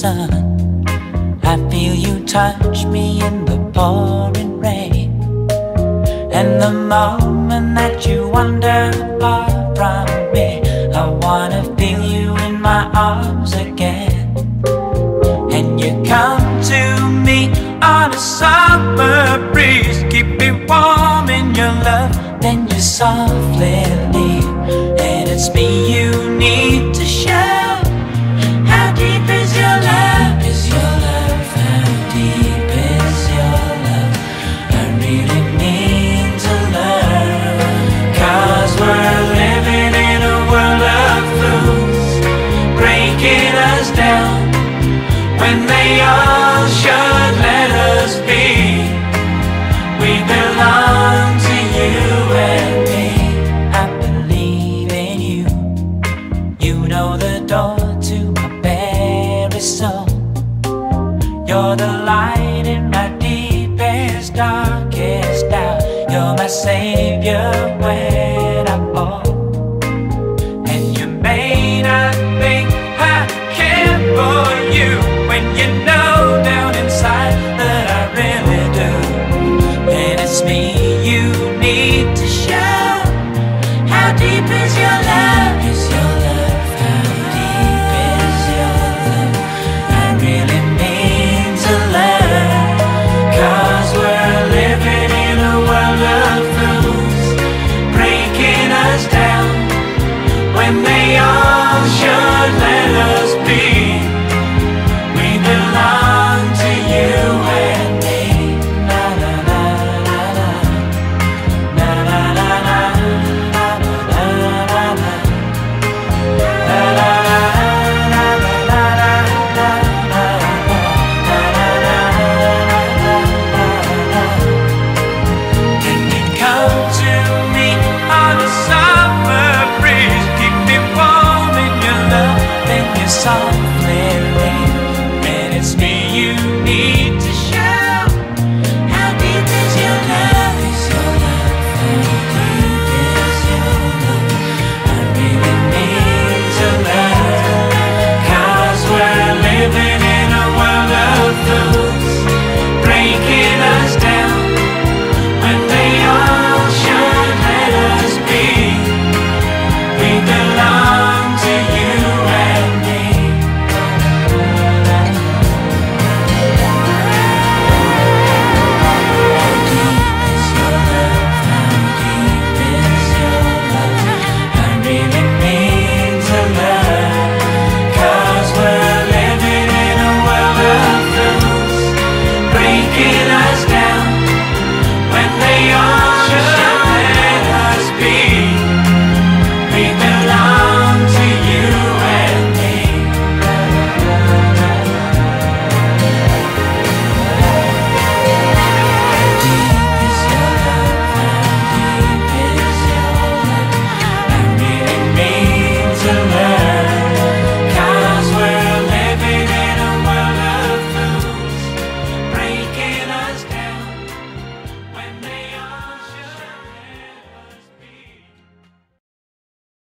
sun. I feel you touch me in the pouring rain. And the moment that you wander far from me, I wanna feel you in my arms again. And you come to me on a summer breeze, keep me warm in your love. Then you softly should let us be. We belong to you and me. I believe in you. You know the door to my very soul. You're the light in my deepest, darkest doubt. You're my savior when may I